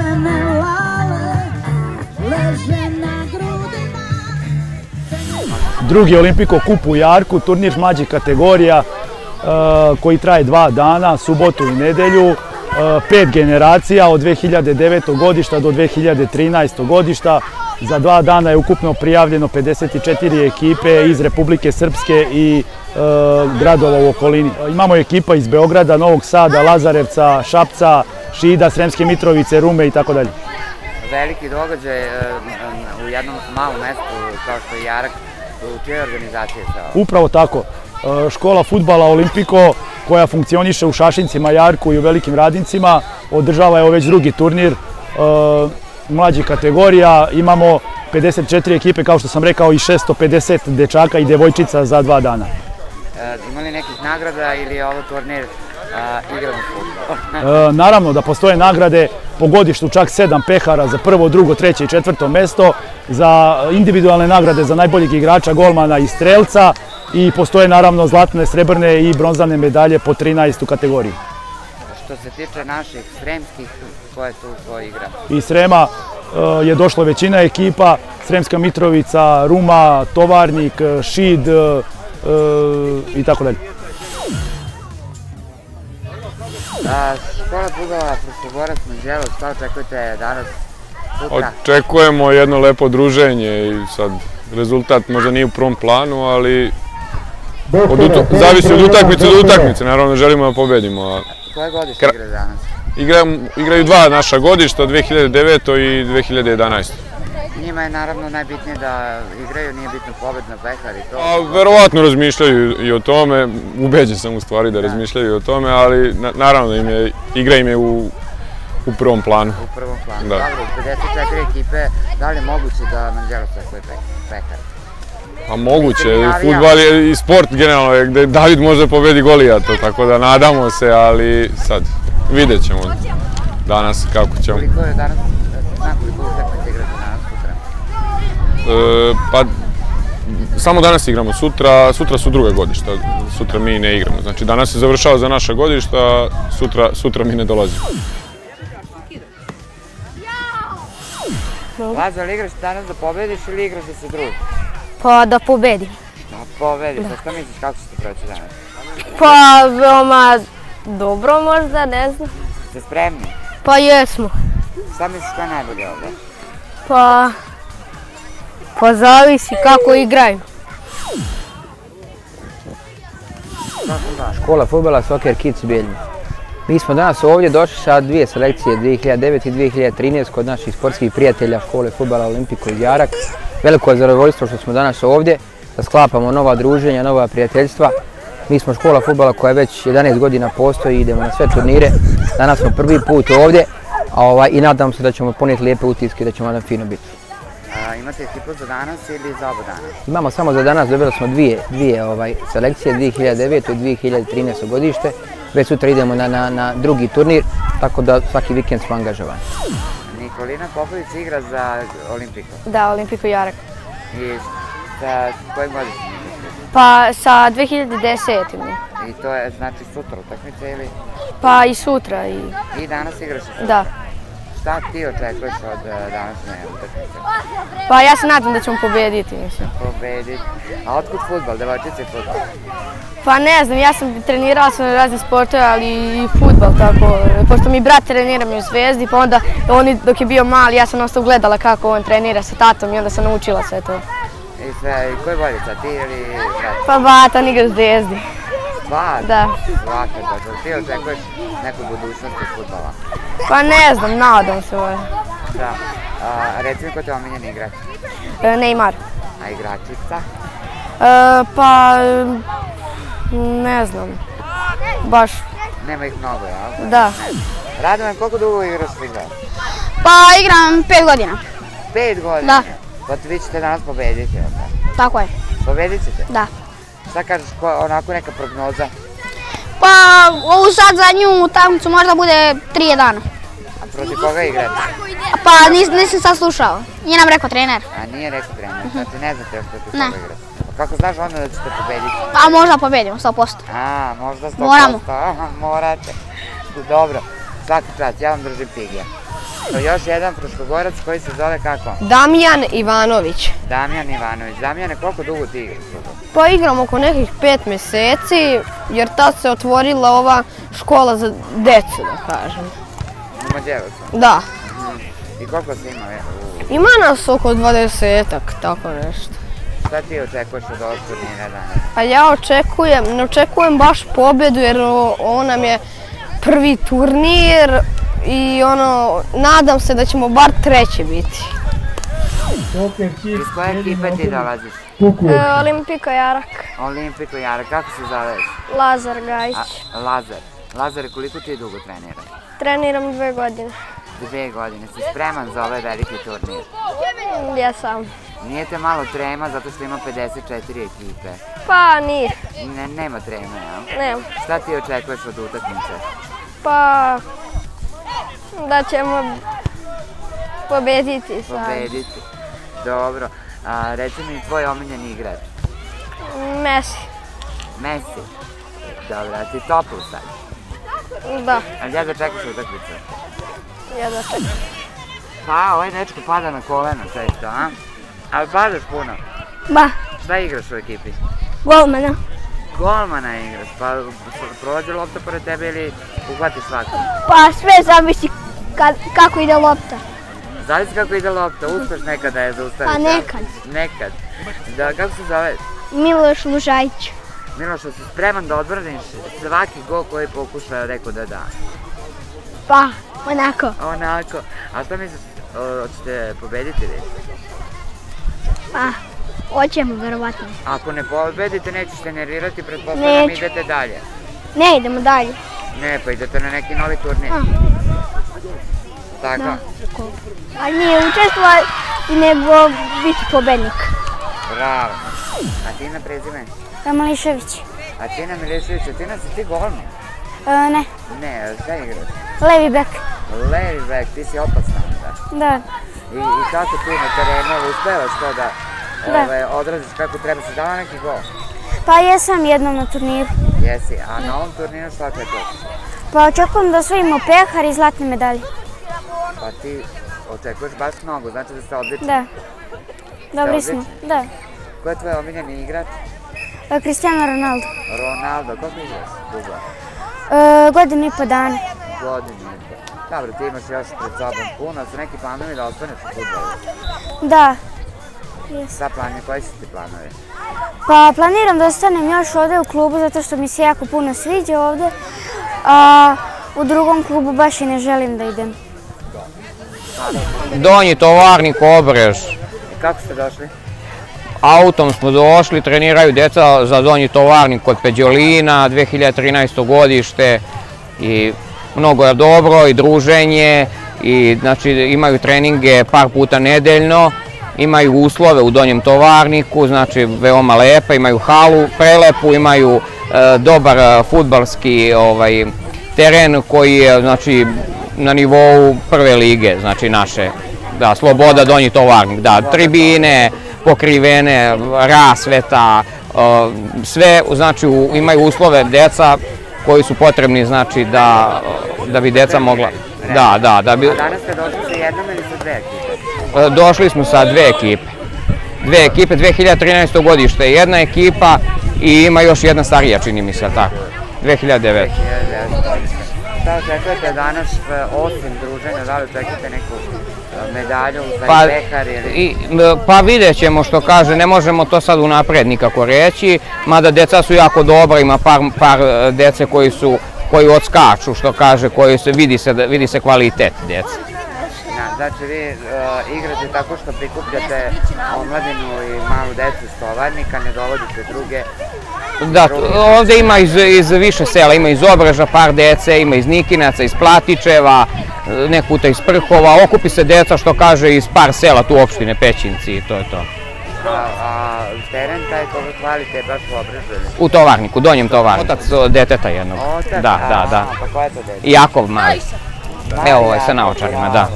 crvene lale leže na grudima. Drugi Olimpiko kup u Jarku, turnir mlađih kategorija e, koji traje dva dana, subotu i nedelju. E, Pet generacija od 2009. godišta do 2013. godišta. Za dva dana je ukupno prijavljeno 54 ekipe iz Republike Srpske i e, gradova u okolini. Imamo ekipa iz Beograda, Novog Sada, Lazarevca, Šapca, Šida, Sremske Mitrovice, Rume i tako dalje. veliki događaj e, u jednom malom mestu kao što je Jarak, u čijoj organizaciji je to? Upravo tako. E, Škola futbala Olimpiko koja funkcioniše u Šašincima, Jarku i u Velikim Radincima održava evo već drugi turnir e, mlađih kategorija. Imamo 54 ekipe, kao što sam rekao, i 650 dečaka i devojčica za dva dana. E, Ima li nekih nagrada ili je ovo turnir igramo futbol? E, Naravno da postoje nagrade po godištu čak sedam pehara za prvo, drugo, treće i četvrto mesto, za individualne nagrade za najboljeg igrača, golmana i strelca i postoje naravno zlatne, srebrne i bronzane medalje po 13 u kategoriji. Što se tiče naših sremskih, ko je tu ko igra? Iz Srema e, je došla većina ekipa, Sremska Mitrovica, Ruma, Tovarnik, Šid e, i tako dalje. A, škola futbola Fruškogorac Manđelo, šta očekujete danas, sutra? Očekujemo jedno lepo druženje i sad rezultat možda nije u prvom planu, ali od uto- zavisi od utakmice do utakmice, naravno želimo da pobedimo. a Koje godište Kra- igra danas? Igraju, igraju dva naša godišta, 2009. i 2011. Njima je naravno najbitnije da igraju, nije bitno pobedna pehar i to. A verovatno razmišljaju i o tome, ubeđen sam u stvari da razmišljaju i o tome, ali na- naravno da im je, igra im je u, u prvom planu. U prvom planu. Da. Dobro, 54 ekipe, da li je moguće da Manđelo pe- pehar? Pa moguće, futbal je i sport generalno, je gde David može da pobedi Golijata, tako da nadamo se, ali sad vidjet ćemo danas kako ćemo. Koliko je danas, zna koliko utakmice igrate danas sutra? E, pa samo danas igramo, sutra, sutra su druga godišta, sutra mi ne igramo. Znači danas se završava za naša godišta, sutra, sutra mi ne dolazimo. Lazo, ali igraš danas da pobediš ili igraš da se družiš? Pa da pobedim. Da pobediš, a šta misliš kako ćete proći danas? Pa veoma dobro možda, ne znam. Ste spremni? Pa jesmo. Šta misliš ko je najbolje ovde? Pa... Pa zavisi kako igraju. Škola futbola Soccer Kids Bijeljina. Mi smo danas ovdje došli sa dvije selekcije 2009 i 2013 kod naših sportskih prijatelja škole futbola Olimpiko iz Jarak. Veliko je zadovoljstvo što smo danas ovdje, da sklapamo nova druženja, nova prijateljstva. Mi smo škola futbola koja već 11 godina postoji i idemo na sve turnire. Danas smo prvi put ovdje a ovaj, i nadam se da ćemo ponijeti lijepe utiske i da ćemo nam fino biti. A, imate ekipu za danas ili za oba dana? Imamo samo za danas, dobili smo dvije, dvije ovaj, selekcije, 2009. i 2013. godište. Već sutra idemo na, na, na drugi turnir, tako da svaki vikend smo angažovani. Nikolina Popović igra za Olimpiko. Da, Olimpiko Jarak. I sa kojim igraš? Pa sa 2010. I to je znači sutra utakmica ili? Pa i sutra i I danas igraš sutra? da. Šta ti očekuješ od eh, današnje utakmice? Pa ja se nadam da ćemo pobediti, mislim. Pobediti. A otkud futbol, devojčice futbol? Pa ne znam, ja sam trenirala sam razne sportove, ali i futbal tako. Pošto mi brat trenira mi u Zvezdi, pa onda oni dok je bio mali, ja sam ostao gledala kako on trenira sa tatom i onda sam naučila sve to. I sve, i ko je boljica, ti ili brat? Pa bata, on igra Zvezdi. Dva? Da. Svaka dobro. Ti očekuješ neku budućnost u futbola? Pa ne znam, nadam se. ovaj. Da. A, reci mi ko ti je omiljen igrač? E, Neymar. A igračica? E, pa ne znam. Baš, Nema ih mnogo, jel? da. Radovan, koliko dugo igraš futbol? Pa igram 5 godina, Pet godina? Da. Pa vi ćete danas pobediti, jel da? tako je, Pobedit ćete? da. Šta kažeš, ko, onako neka prognoza? Pa ovu sad zadnju utakmicu možda bude 3 dana. A protiv koga igrate? Pa nis, nisam sad slušao, nije nam rekao trener. A nije rekao trener, znači ne znate još protiv koga igrate. Pa kako znaš onda da ćete pobediti? Pa možda pobedimo, 100%. A, možda 100%. Moramo. Aha, morate. Dobro, svaki čast, ja vam držim figija. Još jedan Fruškogorac koji se zove kako? Damjan Ivanović. Damjan Ivanović. Damjane, koliko dugo ti igraš? Pa igram oko nekih pet mjeseci, jer tad se otvorila ova škola za decu, da kažem. U Mađevacu. Da, I koliko si imao? je, u- ima nas oko dvadesetak, tako nešto. Šta ti očekuješ od ovog turnira danas? A ja očekujem, ne očekujem baš pobjedu jer ovo nam je prvi turnir i ono, nadam se da ćemo bar treći biti. Iz koje ekipe ti dolaziš? Olimpiko Jarak, Olimpiko Jara, kako se zoveš? Lazar Gajić. A, Lazar. Lazare, koliko ti dugo treniraš? Treniram dve godine. Dve godine. Si spreman za ovaj veliki turnir? Ja sam. Nije te malo trema zato što ima 54 ekipe. Pa nije, Ne, nema treme, jel? ne. Šta ti očekuješ od utakmice? Pa da ćemo pobediti sad. Pobediti. Dobro. A, reci mi tvoj omiljeni igrač. Messi, Messi. Dobro, a ti toplu sad. da, A gdje da čekaš utakmicu? ja da čekam. Pa, ovaj dečko pada na kolena često, a? Ali padaš puno. Ba, Šta igraš u ekipi? golmana. Golmana igraš, pa prođe lopta pored tebe ili uhvatiš svaku? Pa sve zavisi kad, kako ide lopta. Zavisi kako ide lopta, uspeš nekad da je zaustaviš? Pa nekad. Nekad. Da, kako se zoveš? Miloš Lužajić. Miloš, si spreman da odbraniš svaki gol koji pokuša rekao da da? Pa, onako. Onako. A šta misliš, hoćete pobediti vi? Pa, hoćemo verovatno. Ako ne pobedite, nećeš se nervirati, pretpostavljam idete dalje. Ne idemo dalje. Ne, pa idete na neki novi turnir. A. Tako? Da. Ali nije učestvovati, nego biti pobednik. Bravo. A ti na prezime? Mališević. A Tina Milišević, a Tina si ti golman? ne, Ne, šta igraš? levi bek. Levi back, ti si opasna onda. Da. I, I kako tu na terenu uspevaš to da, Da. Ove, odraziš kako treba si dala neki gol? Pa jesam jednom na turniru. Jesi, a na ovom turniru šta očekuješ? Pa očekujem da osvojimo pehar i zlatne medalje. Pa ti očekuješ baš mnogo, znači da ste odlični. Da. Dobri smo. odlični? Da. Ko je tvoj omiljeni igrač? E, Cristiano Ronaldo. Ronaldo, koliko igraš dugo? E, godinu i po dana. Godinu i po. Dobro, ti imaš još pred sobom puno, su neki planovi da ostaneš u futbolu. Da. Šta plani, koji su ti planovi? Pa planiram da ostanem još ovdje u klubu zato što mi se jako puno sviđa ovdje. A u drugom klubu baš i ne želim da idem. Donji tovarnik Obrež. I kako ste došli? Autom smo došli, treniraju djeca za donji tovarnik kod Peđolina, 2013. godište i mnogo je dobro i druženje i znači imaju treninge par puta nedeljno, imaju uslove u donjem tovarniku, znači veoma lepe, imaju halu prelepu, imaju e, dobar e, fudbalski ovaj, teren koji je znači na nivou prve lige, znači naše, da, Sloboda, Donji Tovarnik, da, tribine, pokrivene, rasveta, o, sve, znači u- imaju uslove deca koji su potrebni, znači da, da bi deca mogla, da, da, da bi, A danas ste došli sa jednom ili sa dve? E, Došli smo sa dve ekipe. Dve ekipe, 2013. godište jedna ekipa i ima još jedna starija, čini mi se, tako? 2009. Šta očekujete danas, e, osim druženja, da li očekujete neku e, medalju za Pa, pehar ili... i, pa vidjet ćemo što kaže, ne možemo to sad unaprijed nikako reći, mada deca su jako dobra, ima par, par e, dece koji su koji odskaču, što kaže, koji se vidi se, da- vidi se kvalitet djece. Na, znači vi e, igrate tako što prikupljate omladinu i malu decu iz tovarnika, ne dovodite druge. Da, ovdje ima iz, iz više sela, ima iz Obreža par dece, ima iz Nikinaca, iz Platičeva, e, nek puta iz Prhova, okupi se deca što kaže iz par sela tu opštine Pećinci i to je to. A, a teren taj koga hvalite baš u Obrežu? U tovarniku, donjem tovarniku. Otac deteta jednog. Otac? Da, da, da. A, pa ko je to dete? Jakov mali. Evo ovaj sa naočarima, da.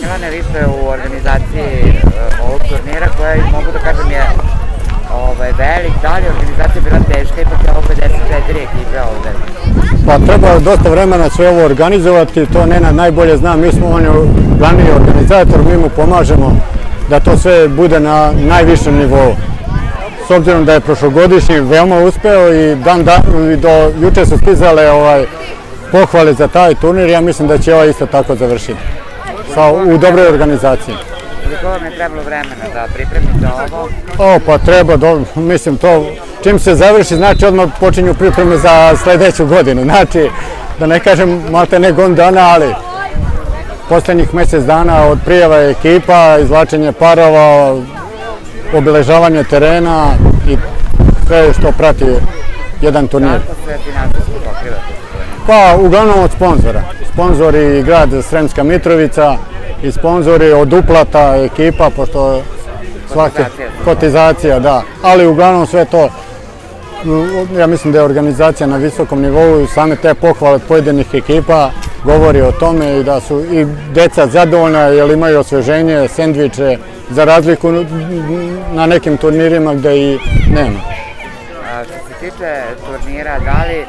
Milane, vi ste u organizaciji e, ovog turnira koja mogu da kažem je ovaj, velik, da li je organizacija bila teška, ipak je ovo 54 ekipe ovde. Pa treba dosta vremena sve ovo organizovati, to Nenad najbolje zna, mi smo on je glavni organizator, mi mu pomažemo da to sve bude na najvišem nivou. S obzirom da je prošlogodišnji veoma uspeo i dan, dan i do juče su stizale ovaj, pohvale za taj turnir, ja mislim da će ovaj isto tako završiti. Sa, u dobroj organizaciji. Koliko vam je trebalo vremena da pripremite ovo? O, pa treba, do, mislim to, čim se završi, znači odmah počinju pripreme za sledeću godinu. Znači, da ne kažem malte ne godinu dana, ali poslednjih mjesec dana od prijava ekipa, izvlačenje parova, obeležavanje terena i sve što prati jedan turnir. Kako sve finansijski? Pa uglavnom od sponzora. Sponzori grad Sremska Mitrovica i sponzori od uplata ekipa, pošto svake Kotizacija. da. Ali uglavnom sve to, mm, ja mislim da je organizacija na visokom nivou i same te pohvale pojedinih ekipa govori o tome i da su i deca zadovoljna jer imaju osveženje, sendviče, za razliku na nekim turnirima gde i nema. A, što se tiče turnira, da li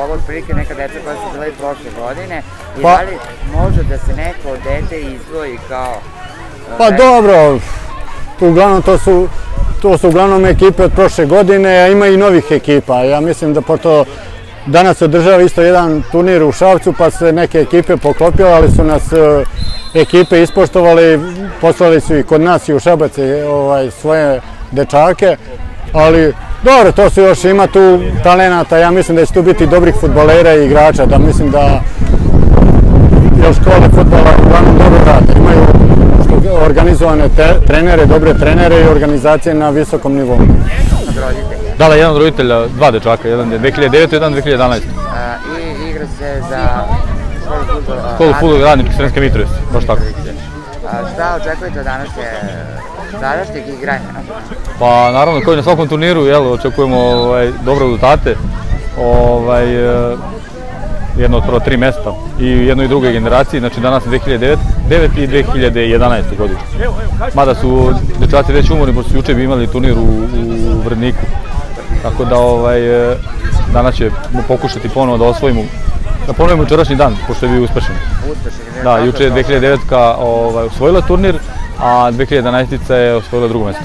ovo otprilike neka deca koja su bila i prošle godine i Pa- da li može da se neko dete izdvoji kao e, Pa dobro, uglavnom to su, to su uglavnom ekipe od prošle godine, a ima i novih ekipa. Ja mislim da pošto danas održava isto jedan turnir u Šavcu, pa se neke ekipe poklopile, ali su nas e, ekipe ispoštovali, poslali su i kod nas i u Šabac e, ovaj, svoje dečake, ali dobro, to su još, ima tu talenata, ja mislim da će tu biti dobrih futbolera i igrača, da mislim da jer škole futbola uglavnom dobro rade. Imaju što- organizovane te- trenere, dobre trenere i organizacije na visokom nivou. roditelja Da, da, jedan od roditelja, dva dečaka, jedan je 2009. jedan 2011. A, i igra se za školu futbola. Radnički Sremske Mitrovice, baš tako. A, šta očekujete od današnje današnjeg igranja? Pa naravno, kao i na svakom turniru, jel, očekujemo ovaj, dobre rezultate. Ovaj, e, jedno od prva tri mesta i jednoj i drugoj generaciji, znači danas je 2009 9 i 2011. godine. Mada su dečaci već umorni, pošto su juče bi imali turnir u, u Vrdniku. Tako da ovaj, e, danas ćemo pokušati ponovo da osvojimo, da ponovimo jučerašnji dan, pošto je bio uspešan. Uspešan. Da, juče je 2009 ovaj, osvojila turnir, a 2011 je osvojila drugo mesto.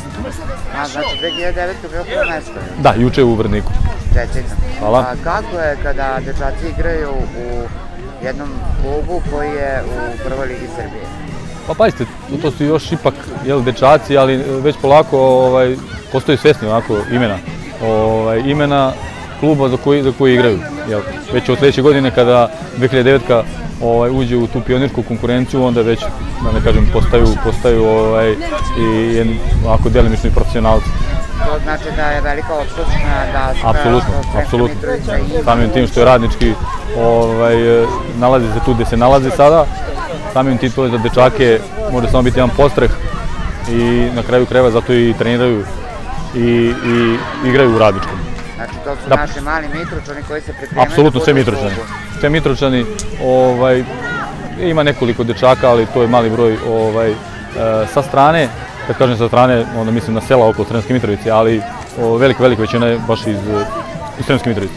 A, znači 2009. je bilo prvo mesto. Da, juče u Vrdniku. Čestitam. Hvala. A, kako je kada dečaci igraju u jednom klubu koji je u prvoj ligi Srbije? Pa pazite, to su još ipak jel, dečaci, ali već polako ovaj, postaju svesni onako imena. Ovaj, imena kluba za koji, za koji igraju. Jel. Već od sledeće godine kada 2009 ovaj, uđe u tu pionirsku konkurenciju, onda već, da ne kažem, postaju, postaju ovaj, i onako delimični profesionalci. To znači da je velika odskočna da Apsolutno, apsolutno. Samim tim što je radnički ovaj, nalazi se tu gde se nalazi sada, samim tim to je za dečake može samo biti jedan postreh i na kraju krajeva zato i treniraju i, i igraju u radničkom. Znači to su Da. naši mali Mitručani koji se pripremaju. Apsolutno da sve budu u Mitročani. Sve Mitročani, ovaj, ima nekoliko dečaka, ali to je mali broj ovaj, e, sa strane, kad kažem sa strane, onda mislim na sela oko Sremske Mitrovice, ali o, velika, velika većina je baš iz, iz Sremske Mitrovice.